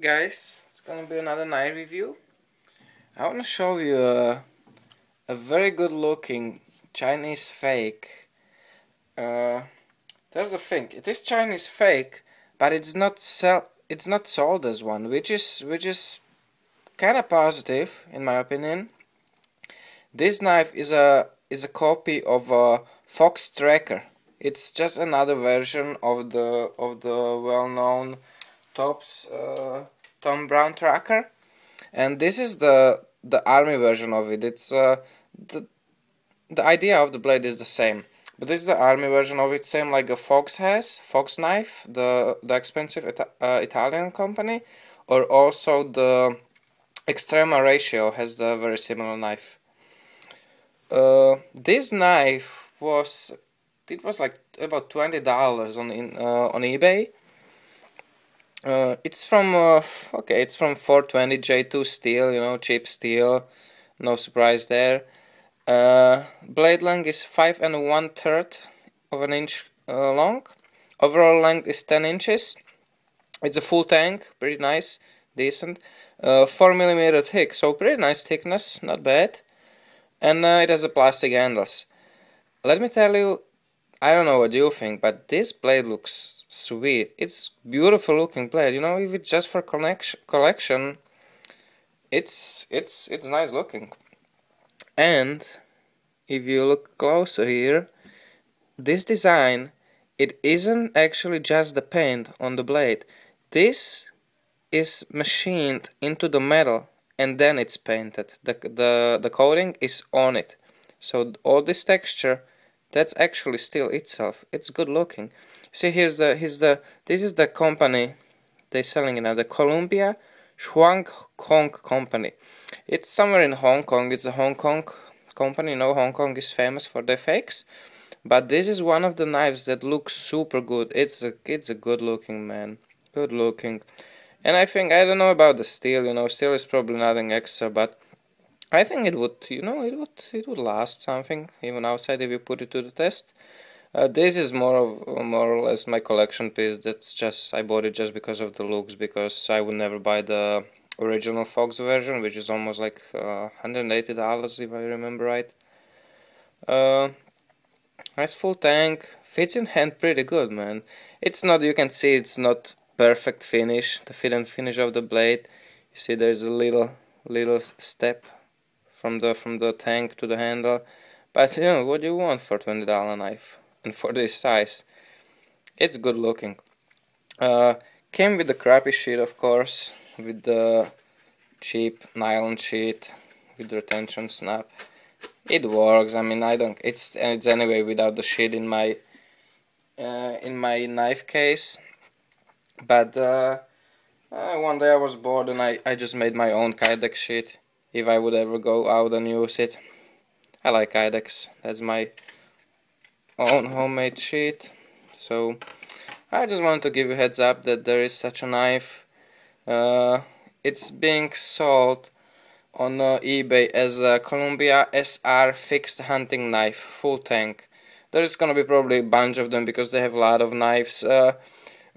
Guys, it's gonna be another knife review. I wanna show you a, a very good looking Chinese fake. Uh, there's the thing, it is Chinese fake, but it's not sell it's not sold as one, which is which is kinda positive in my opinion. This knife is a is a copy of a Fox Trakker. It's just another version of the of the well-known Tops uh, Tom Brown tracker, and this is the the army version of it. It's uh, the the idea of the blade is the same, but this is the army version of it, same like a Fox has, Fox knife, the the expensive Ita uh, Italian company, or also the Extrema Ratio has the very similar knife. Uh, this knife was it was like about twenty dollars on in, uh, on eBay uh, it's from uh, okay, it's from 420 J2 steel, you know, cheap steel, no surprise there. Uh, blade length is five and one third of an inch uh, long. Overall length is 10 inches. It's a full tank, pretty nice, decent. Uh, 4 millimeter thick, so pretty nice thickness, not bad. And uh, it has a plastic handles. Let me tell you, I don't know what you think, but this blade looks sweet. It's beautiful looking blade. You know, if it's just for collection, collection, it's it's it's nice looking. And if you look closer here, this design, it isn't actually just the paint on the blade. This is machined into the metal and then it's painted. The the the coating is on it. So all this texture that's actually steel itself. It's good looking. See here's the here's the this is the company they're selling it now the Columbia Shuang Kong company. It's somewhere in Hong Kong. It's a Hong Kong company. No Hong Kong is famous for the fakes. But this is one of the knives that looks super good. It's a it's a good looking man. Good looking. And I think I don't know about the steel you know steel is probably nothing extra but I think it would, you know, it would it would last something even outside if you put it to the test. Uh, this is more of more or less my collection piece. That's just I bought it just because of the looks because I would never buy the original Fox version, which is almost like uh, $180 if I remember right. Uh, nice full tank, fits in hand pretty good, man. It's not you can see it's not perfect finish, the fit and finish of the blade. You see there's a little little step from the from the tank to the handle. But you know what do you want for $20 knife and for this size? It's good looking. Uh, came with the crappy sheet of course with the cheap nylon sheet with the retention snap. It works. I mean I don't it's it's anyway without the sheet in my uh, in my knife case. But uh, uh, one day I was bored and I, I just made my own Kydex sheet if I would ever go out and use it. I like Kydex, that's my own homemade sheet. So I just wanted to give you a heads up that there is such a knife. Uh, it's being sold on uh, eBay as a Columbia SR fixed hunting knife, full tank. There's gonna be probably a bunch of them because they have a lot of knives. Uh,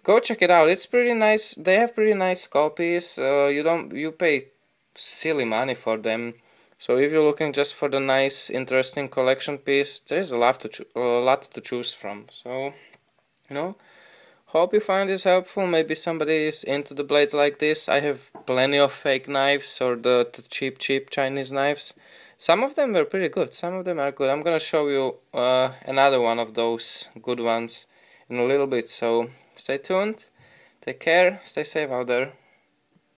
go check it out. It's pretty nice. They have pretty nice copies. Uh, you don't you pay silly money for them. So if you're looking just for the nice, interesting collection piece, there's a lot to a lot to choose from. So, you know, hope you find this helpful. Maybe somebody is into the blades like this. I have plenty of fake knives or the, the cheap, cheap Chinese knives. Some of them were pretty good. Some of them are good. I'm gonna show you uh, another one of those good ones in a little bit. So stay tuned. Take care. Stay safe out there.